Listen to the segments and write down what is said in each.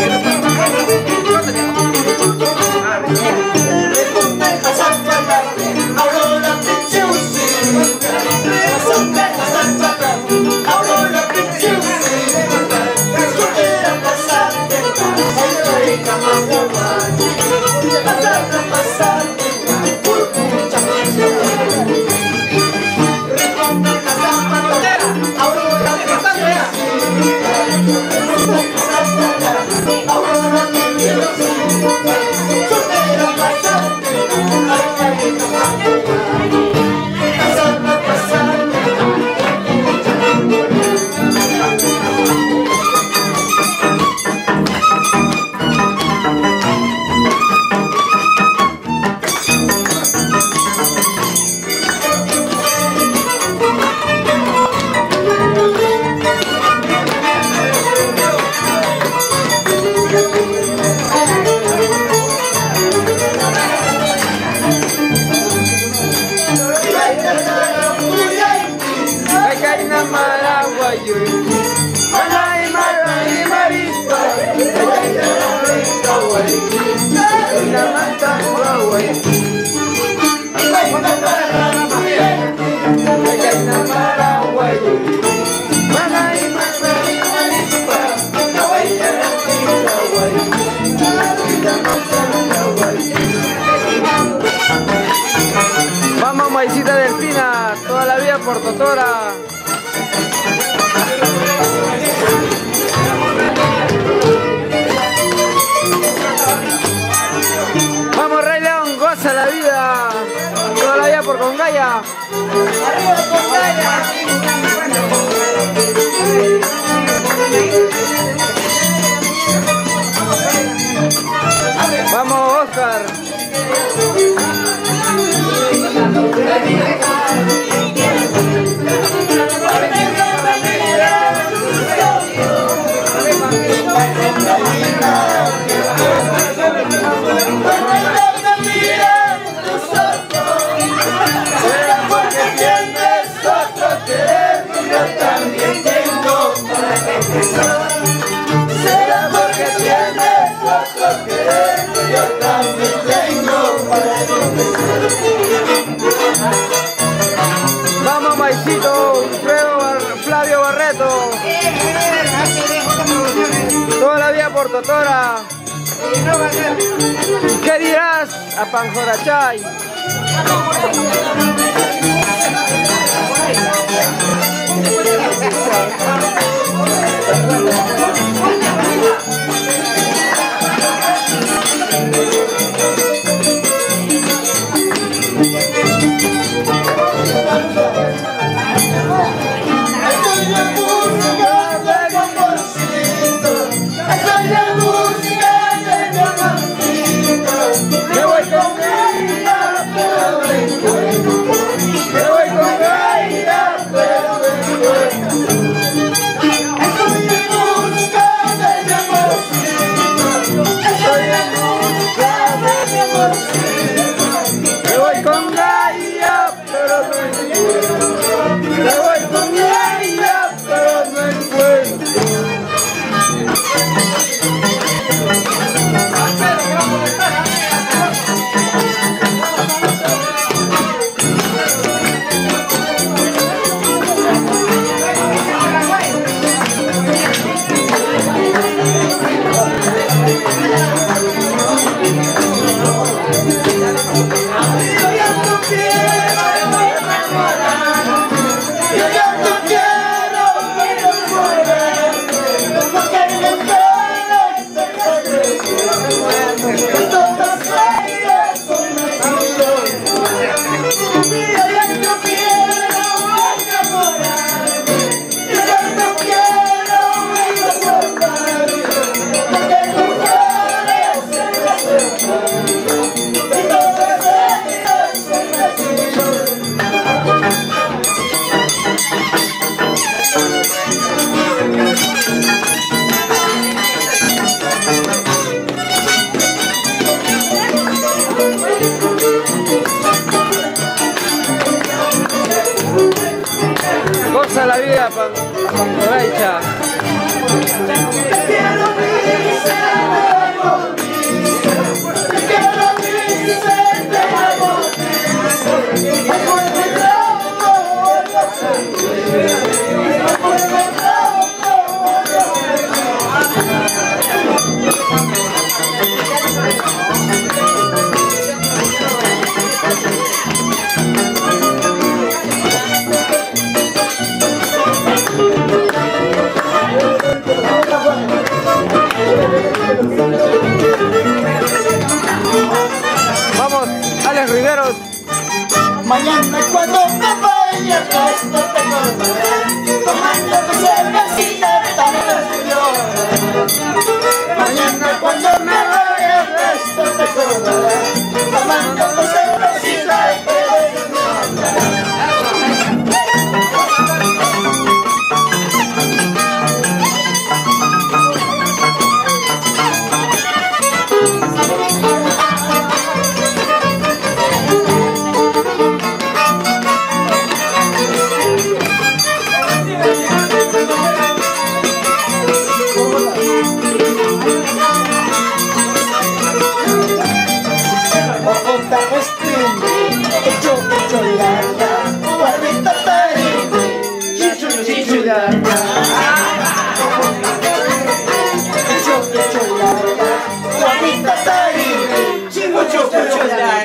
Vamos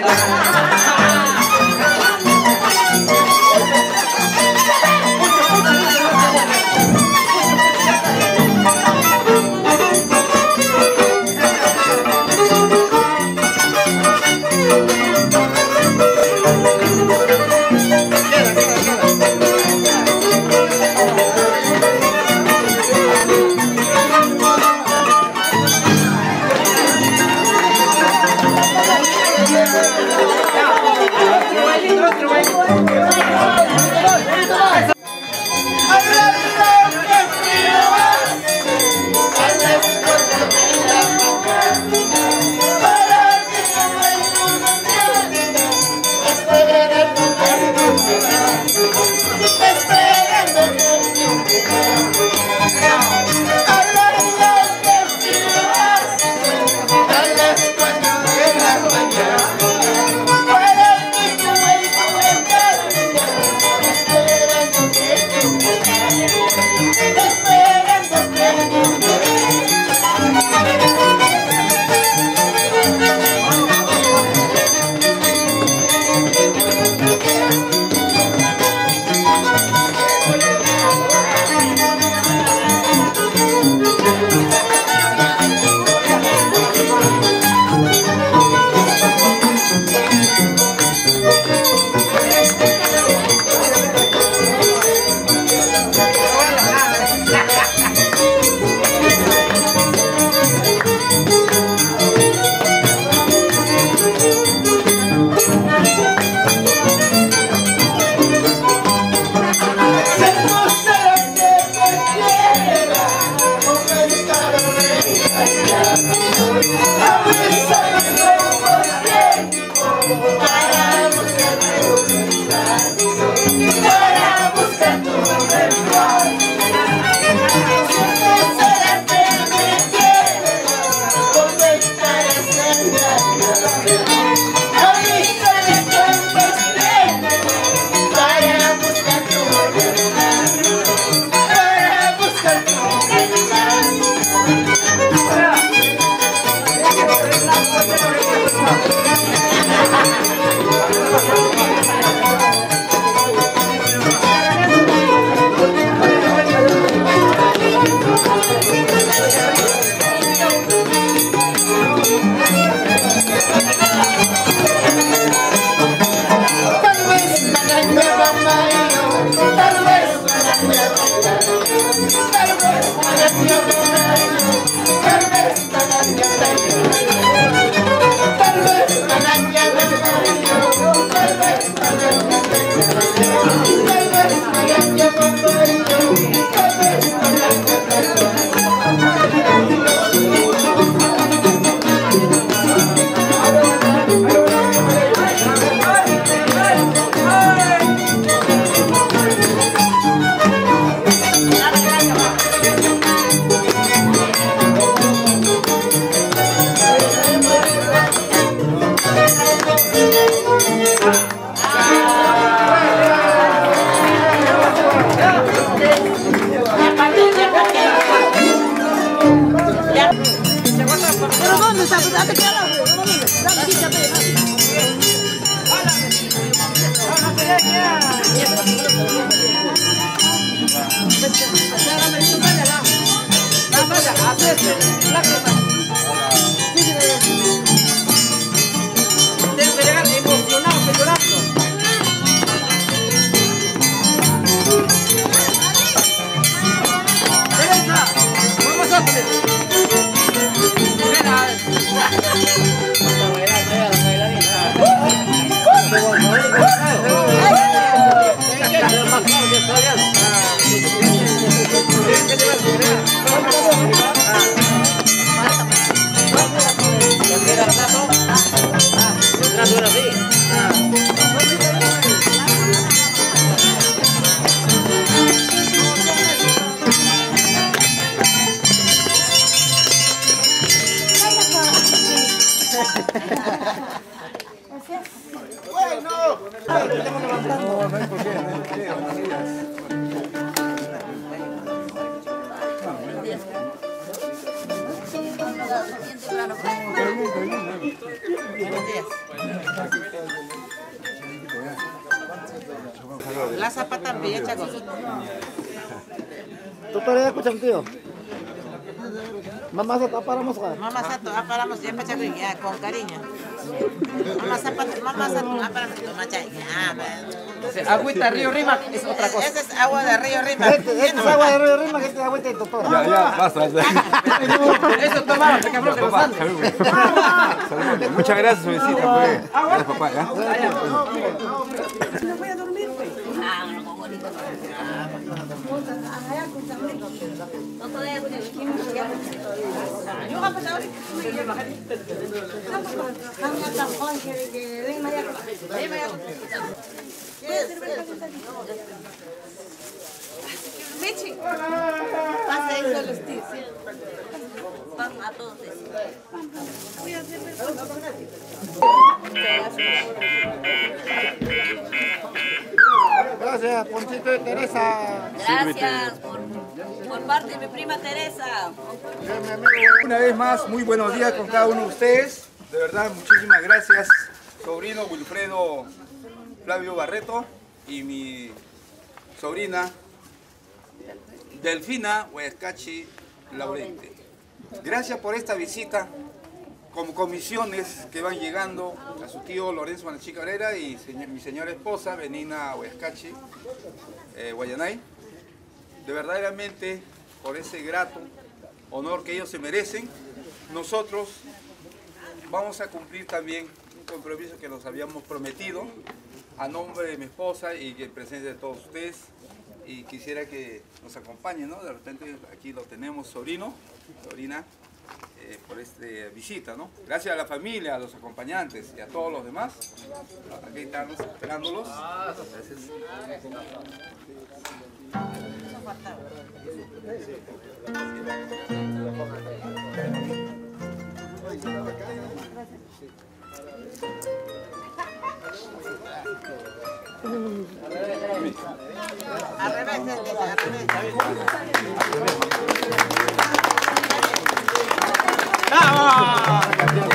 Bye. Chay, ya, man. Agüita Río Rima es otra cosa. Esa es agua de río Rima. Este, este es agua de Río Rima, que este es agua de doctor. Ya, ya, basta. Eso tomaba, cabrón que Papá. Muchas gracias, su visita. pues. Gracias, papá. ¿ya? Michi. Pasa eso los tíos. Vamos a todos. Gracias, Ponchito de Teresa. Gracias por, por parte de mi prima Teresa. Una vez más, muy buenos días con cada uno de ustedes. De verdad, muchísimas gracias, sobrino Wilfredo Flavio Barreto y mi sobrina Delfina Huescachi Laurente. Gracias por esta visita como comisiones que van llegando a su tío Lorenzo Manachi Cabrera y mi señora esposa Benina Huescachi eh, Guayanay. De verdaderamente por ese grato honor que ellos se merecen, nosotros vamos a cumplir también compromiso que nos habíamos prometido a nombre de mi esposa y en presencia de todos ustedes. Y quisiera que nos acompañen, ¿no? De repente aquí lo tenemos, sobrino, sobrina, eh, por esta visita, ¿no? Gracias a la familia, a los acompañantes y a todos los demás. Aquí estamos esperándolos. Gracias. ¡Bravo!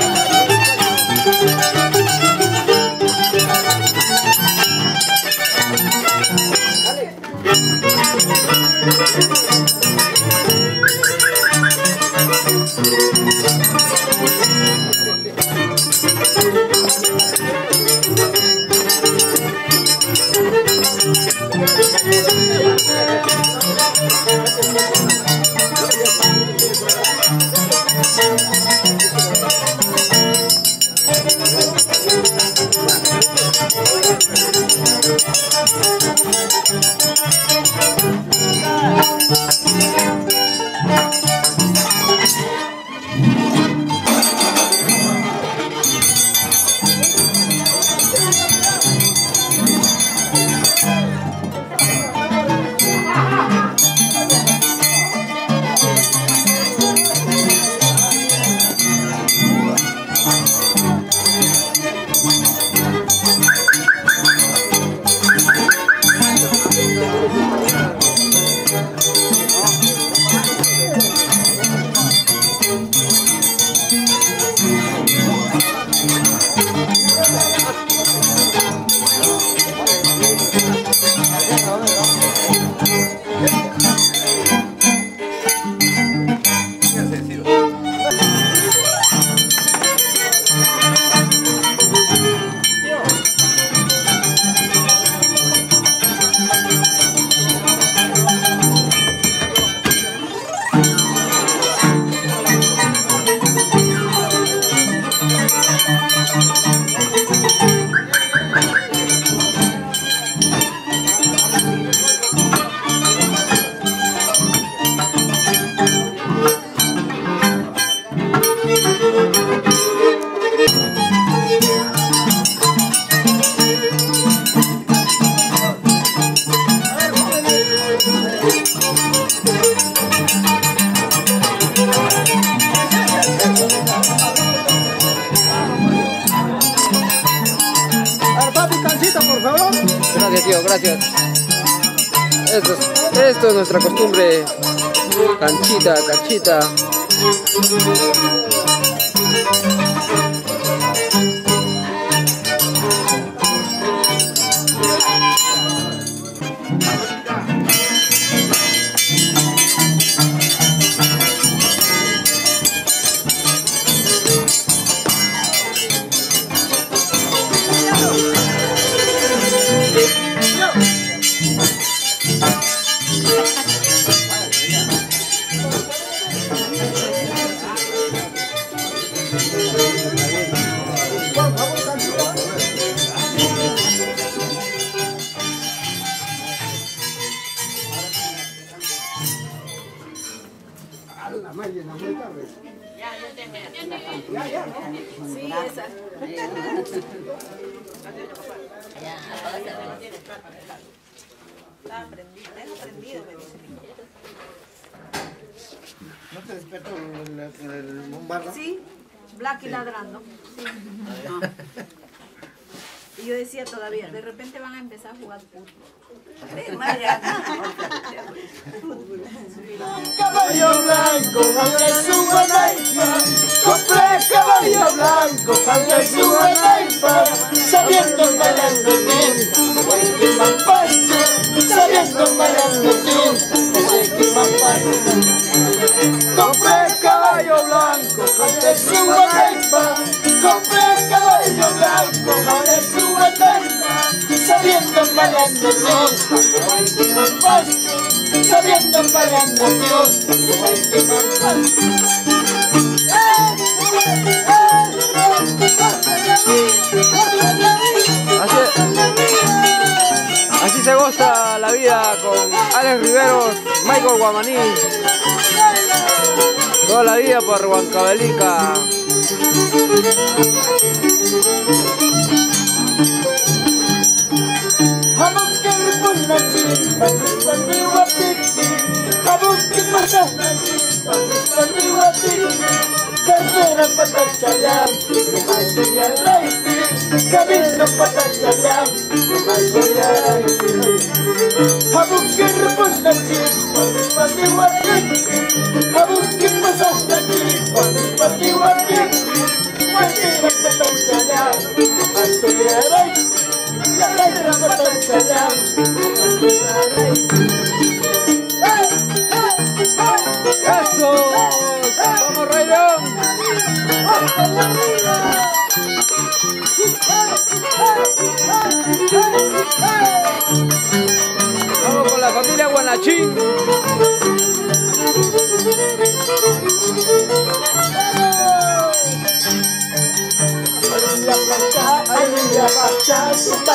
记得 Thank you.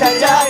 在加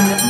Máquina de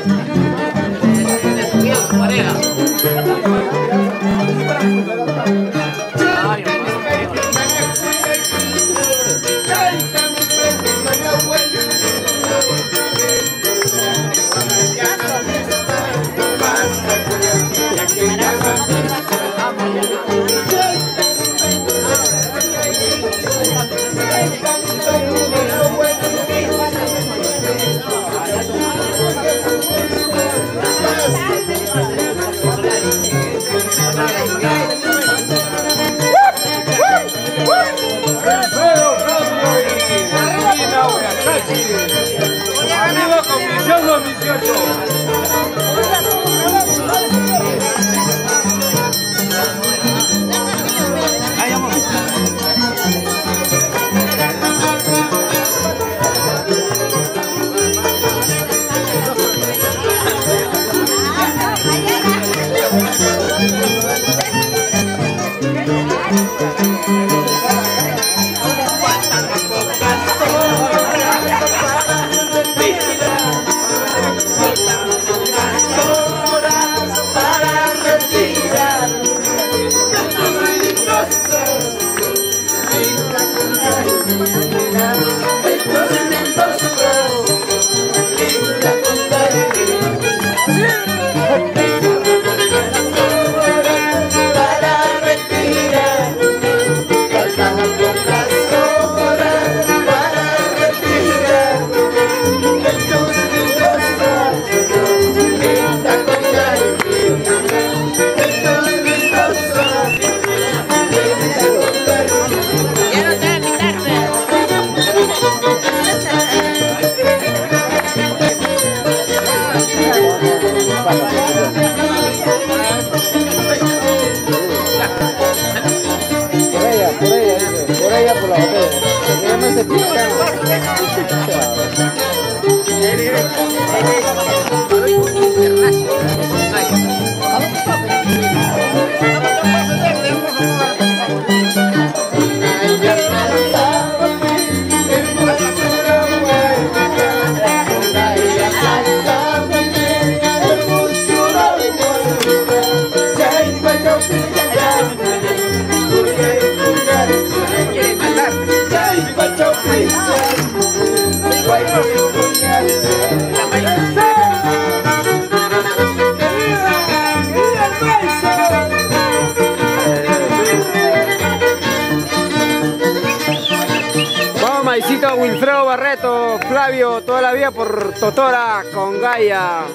Maicito, Wilfredo Barreto, Flavio, toda la vida por Totora con Gaia.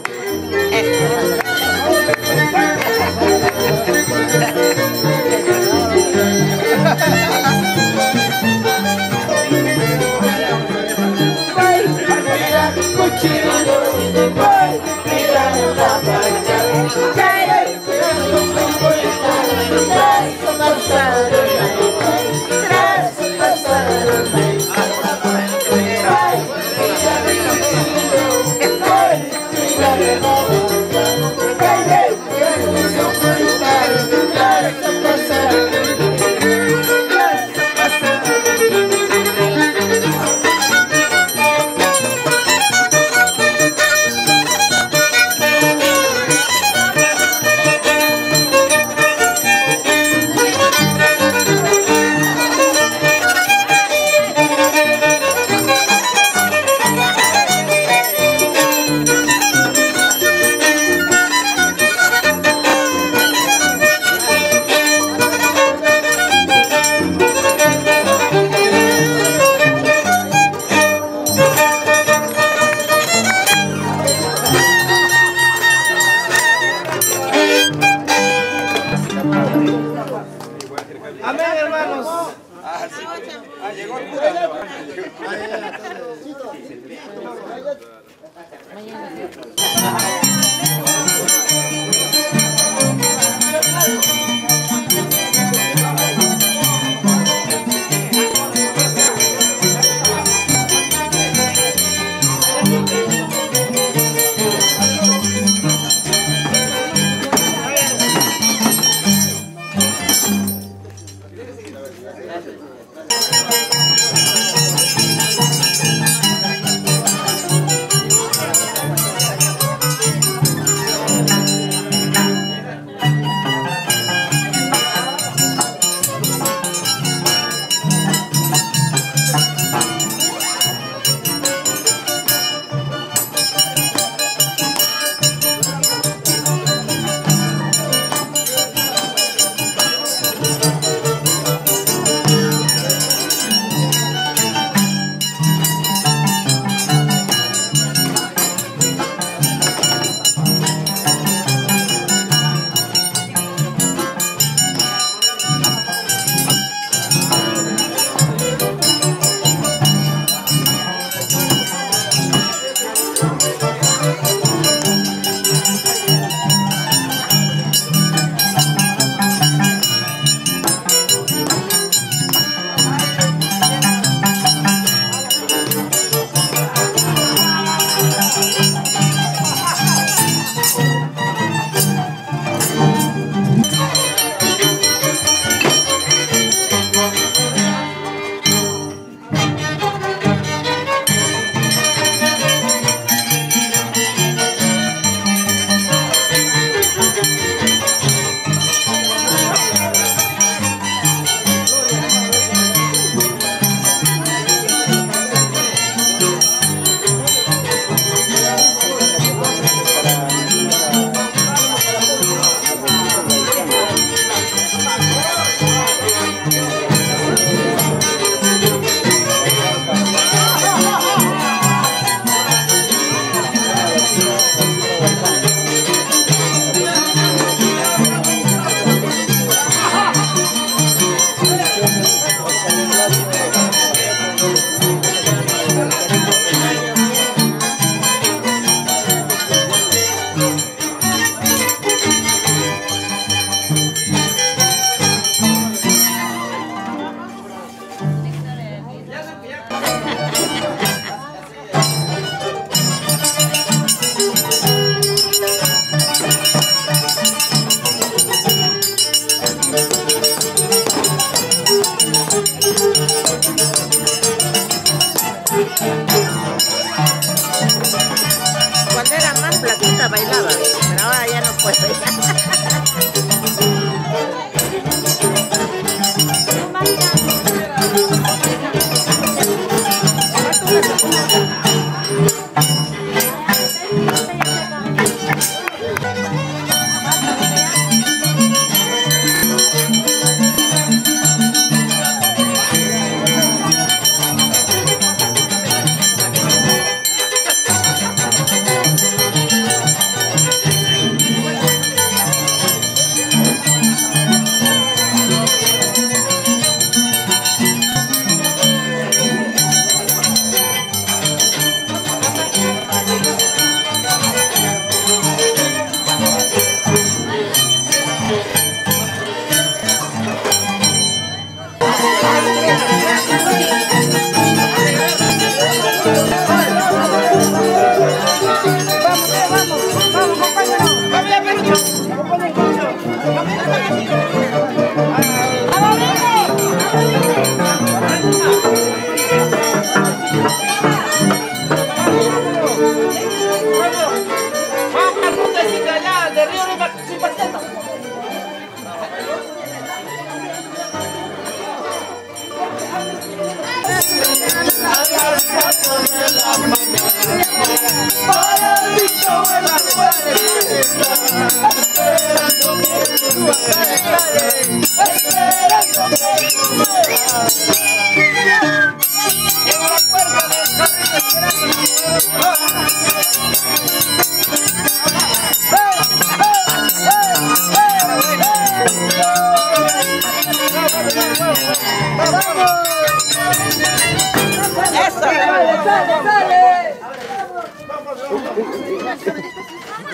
¡Ey, ey!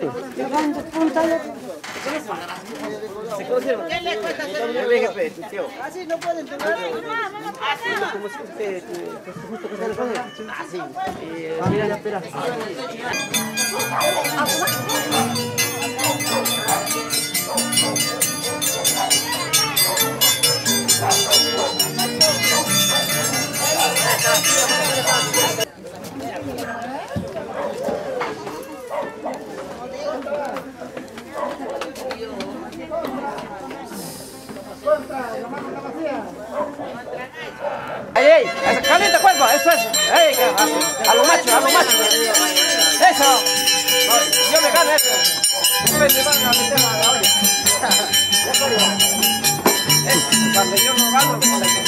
Eso, ¡Calienta cuerpo! ¡Eso es! ¡Ey! que- A, a lo macho, a lo macho. ¡Eso! Yo me gano eso. Me van a meter a la olla. Ya estoy, ya. Eso, Cuando yo no gano, como la que.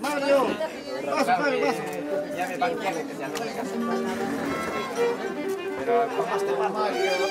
Mario. Paso, Mario, paso. Ya me que caso. ¡Vamos, pero,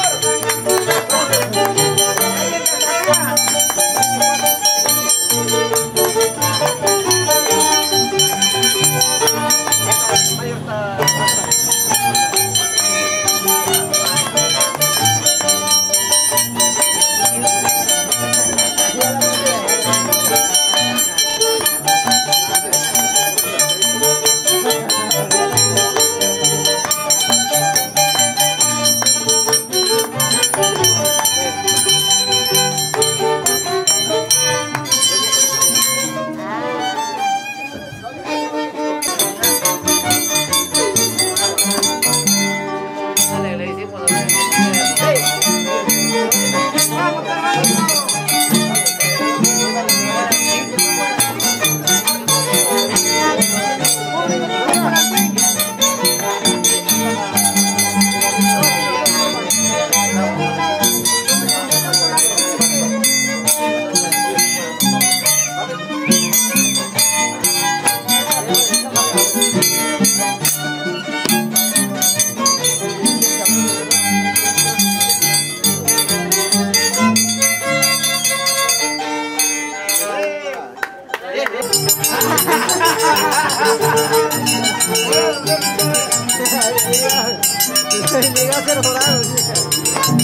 Llega a ser morado.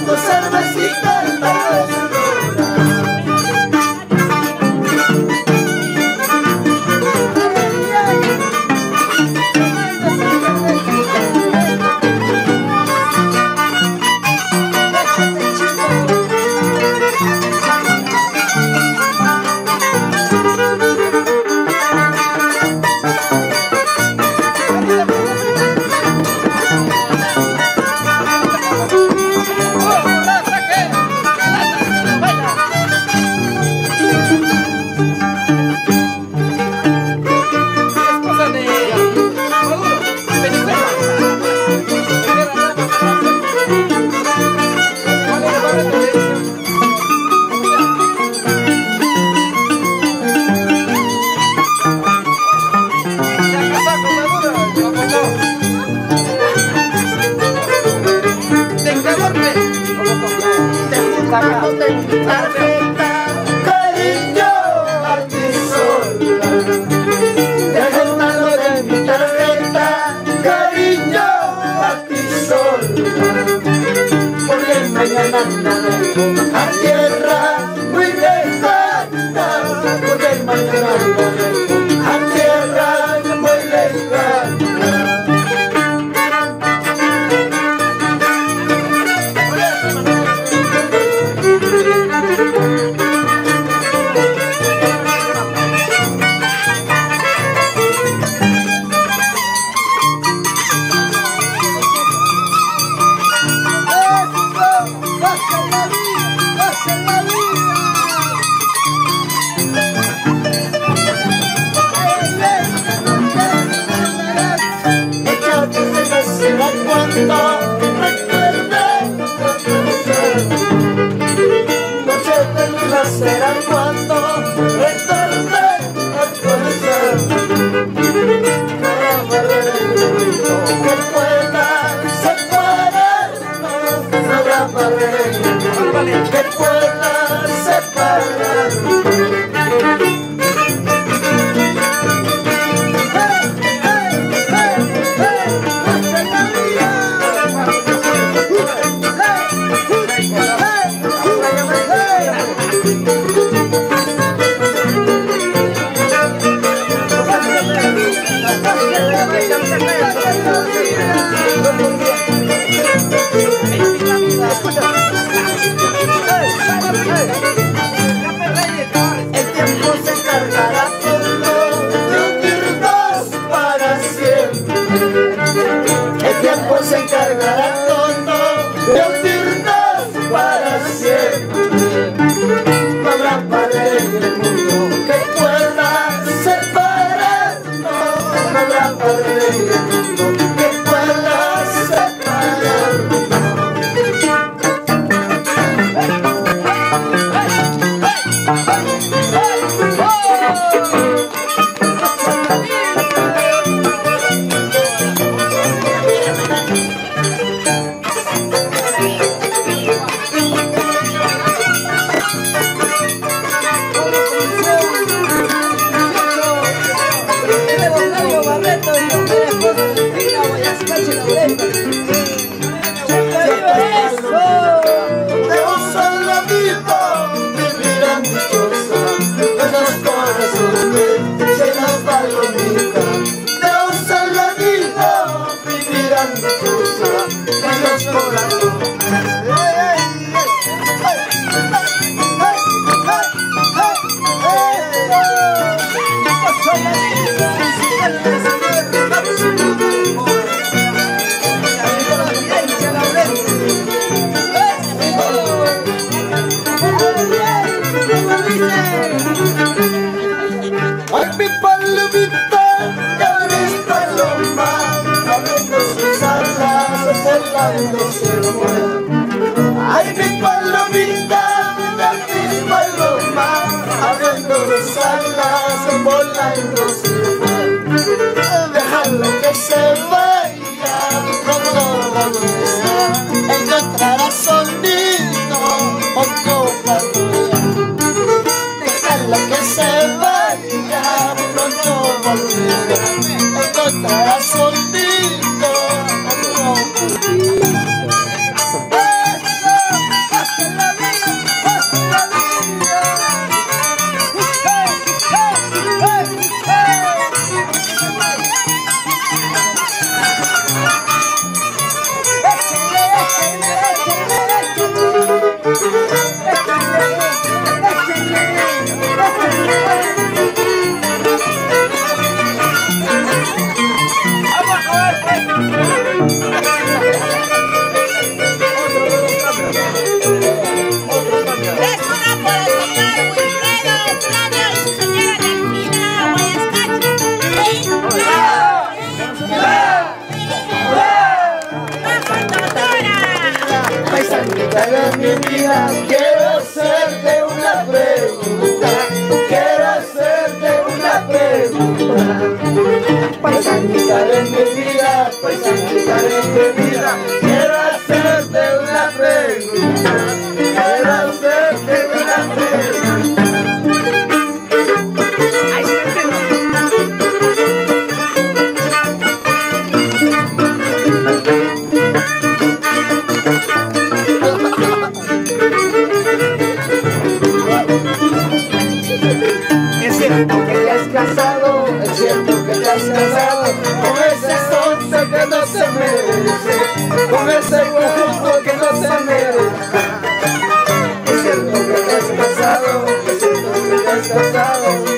tomando cervecita en la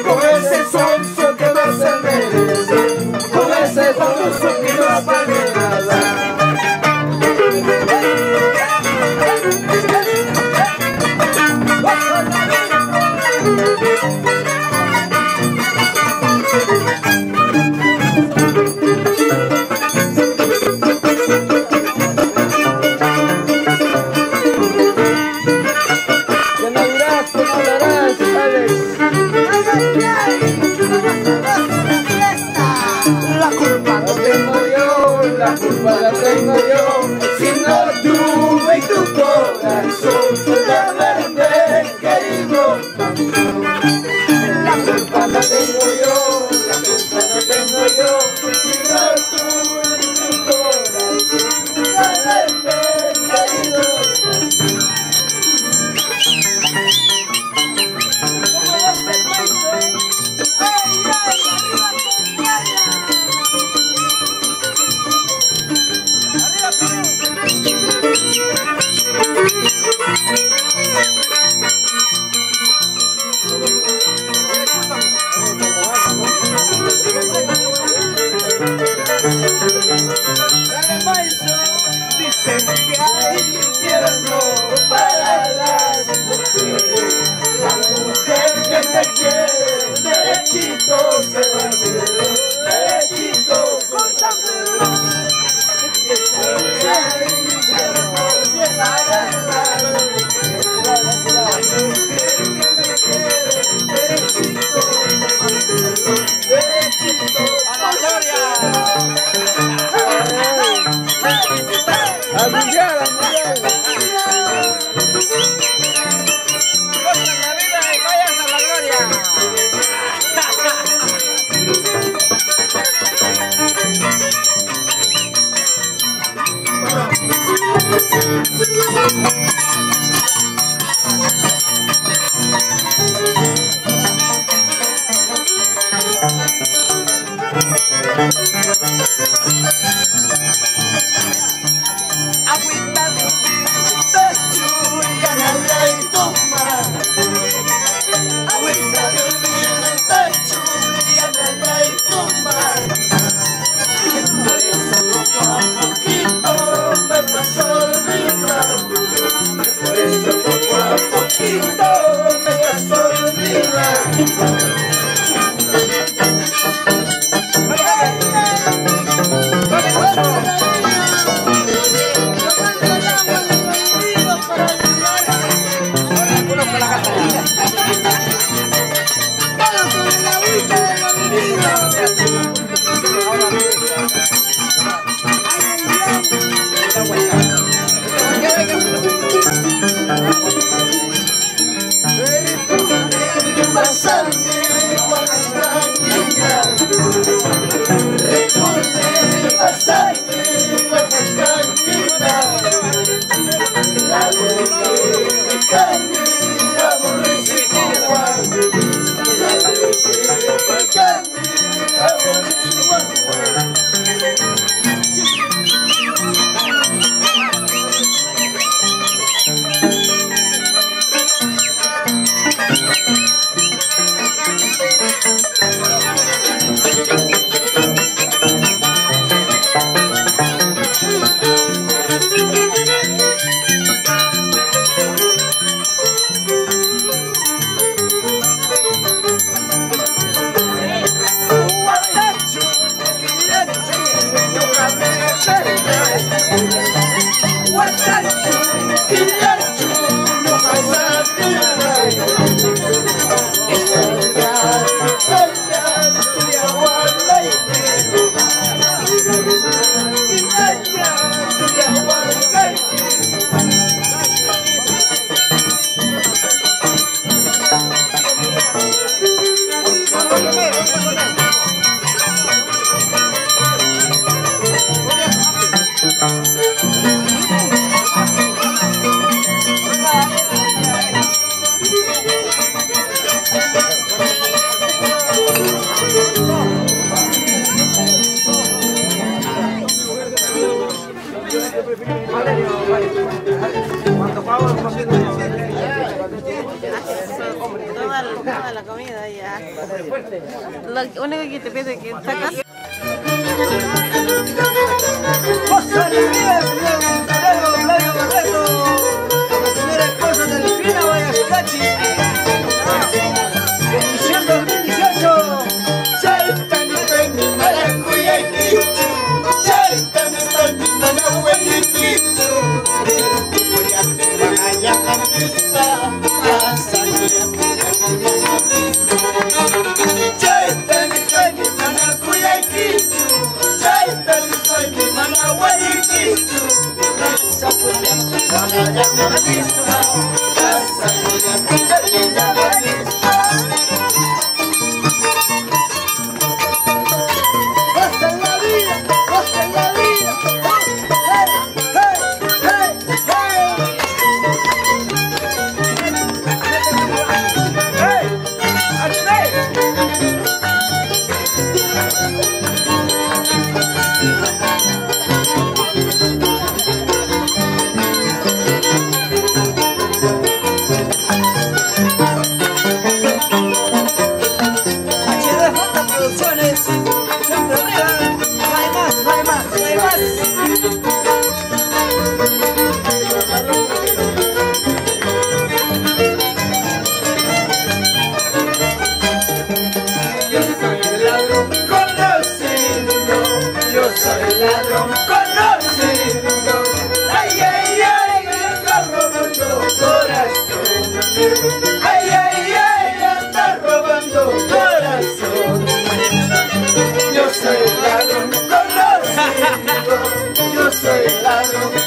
con ese sonso robando corazón. Yo soy ladrón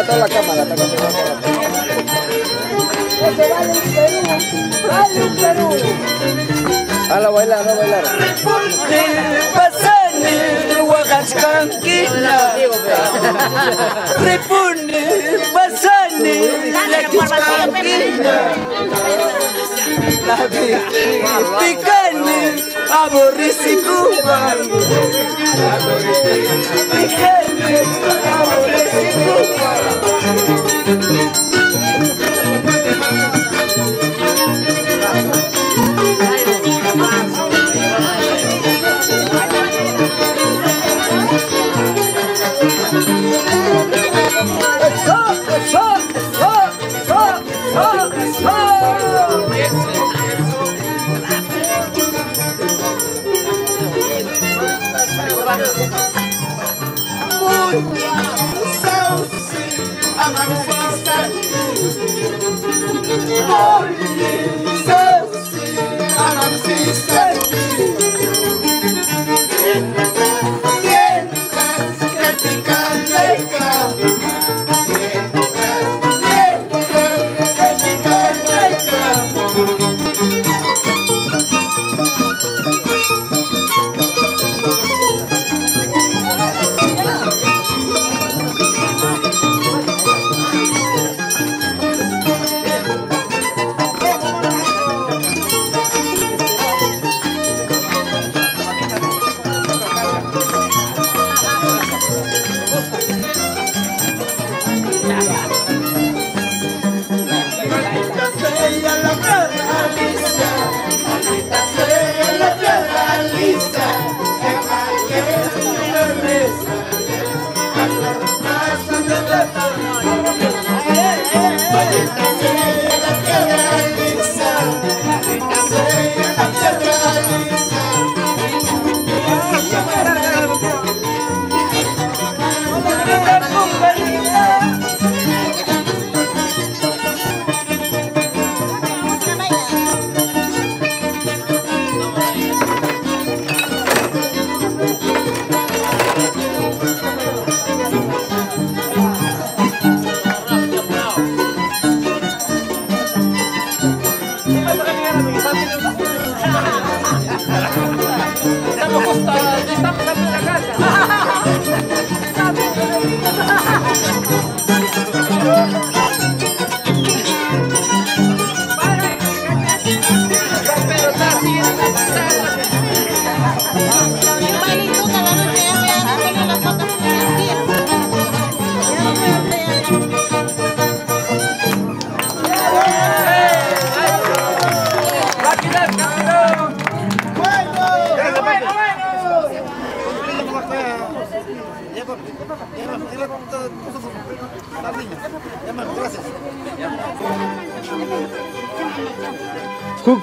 Lleva toda la cámara, que se la cámara. Vale un Perú. Vale un Perú. A bailar, hala a bailar. Repone, pasane, la Quiscanquina. La picane, aborrece Cuba. Picane, aborrece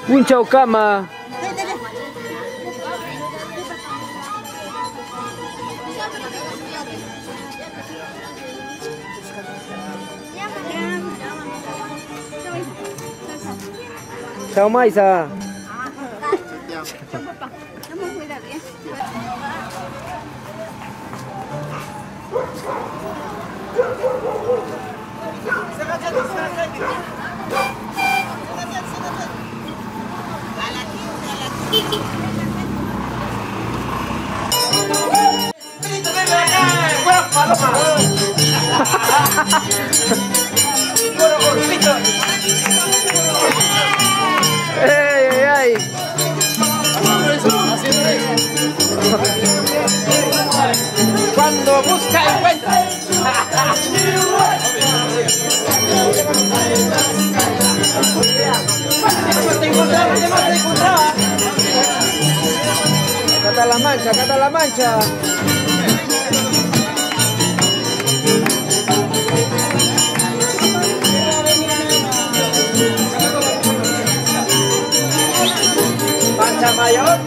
Puncha Okama. Chao Maisa. ¡Ey, ey, ey! Cuando busca encuentra. Acá la mancha, acá la mancha. mayor.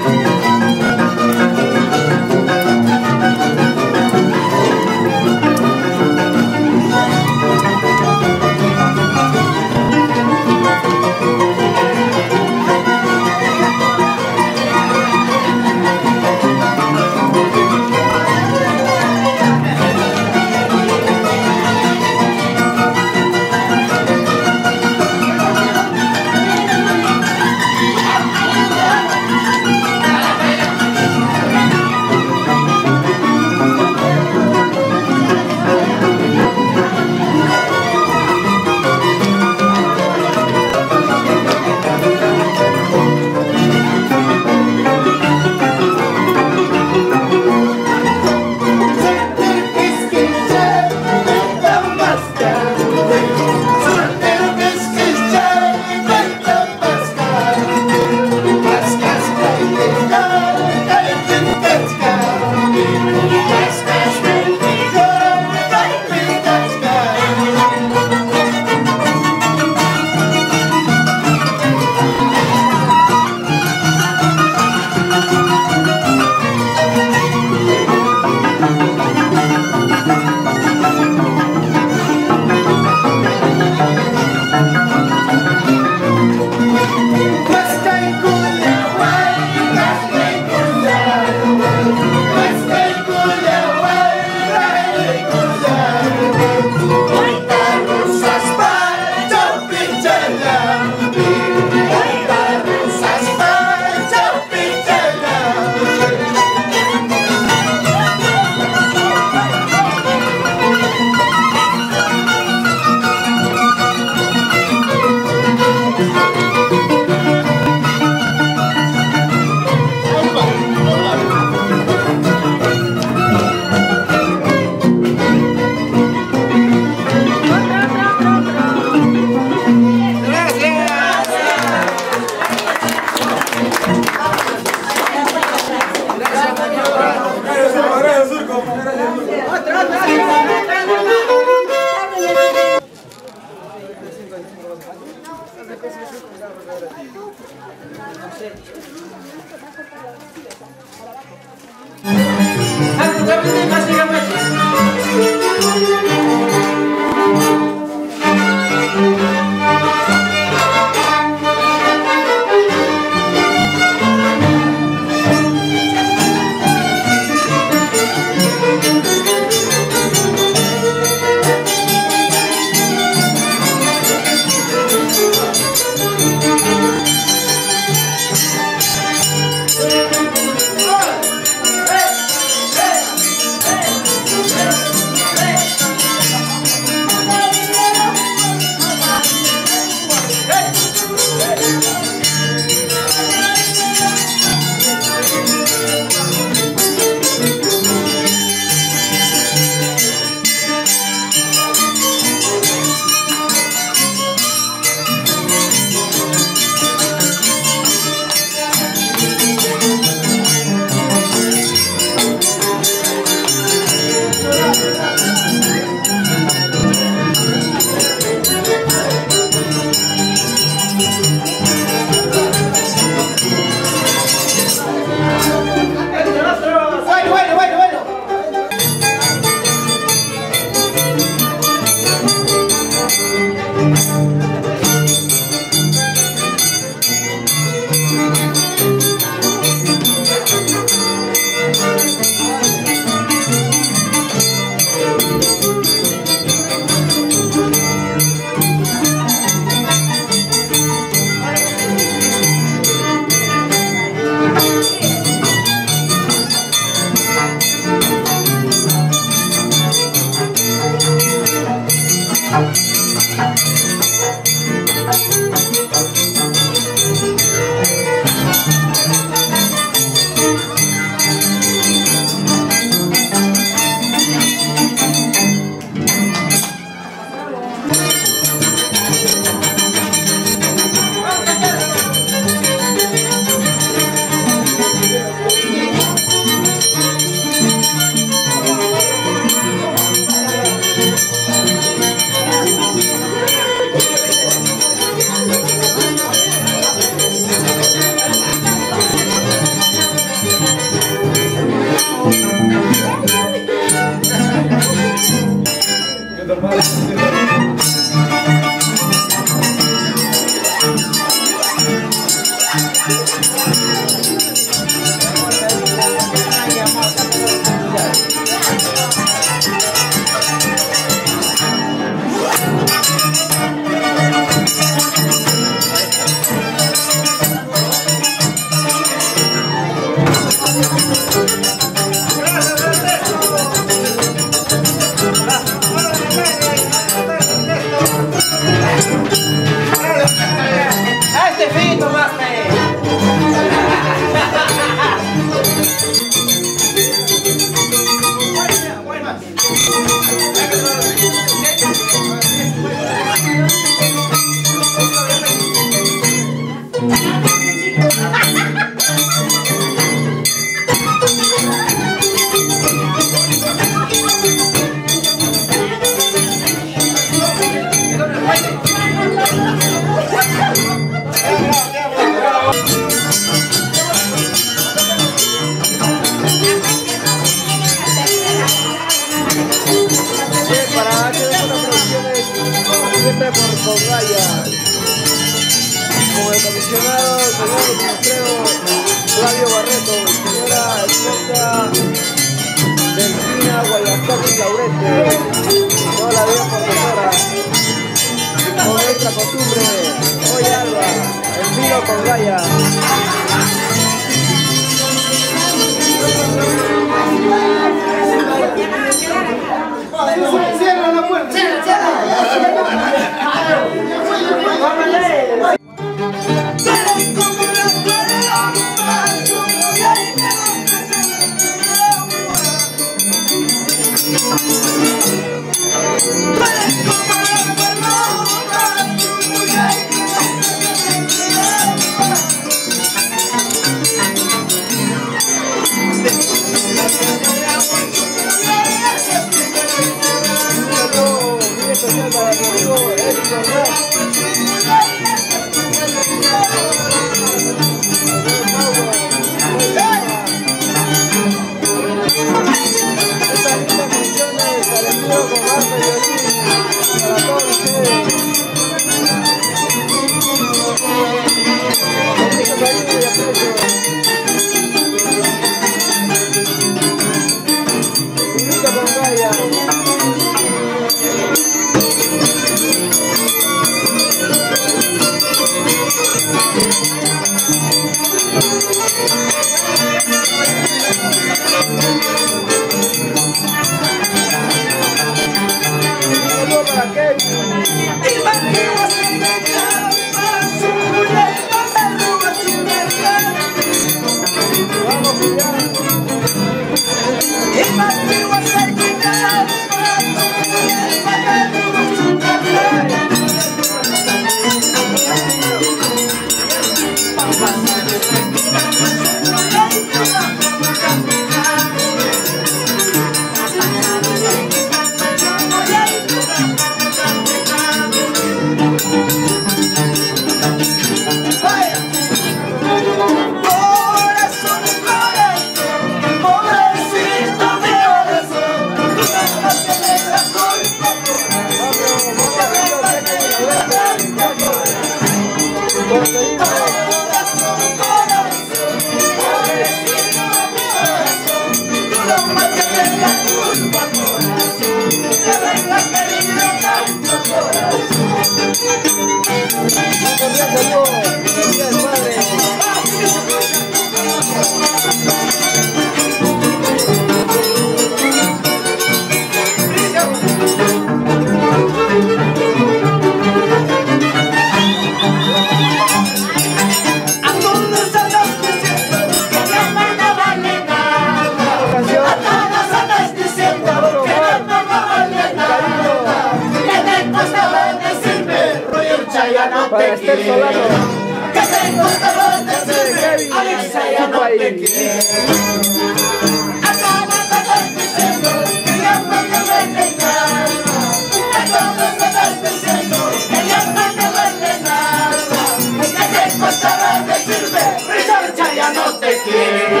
Ya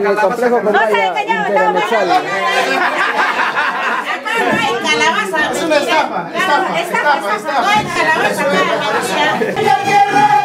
en el complejo No sabe que ya estamos calabaza. Es una estafa, estafa, estafa, estafa. No hay calabaza acá,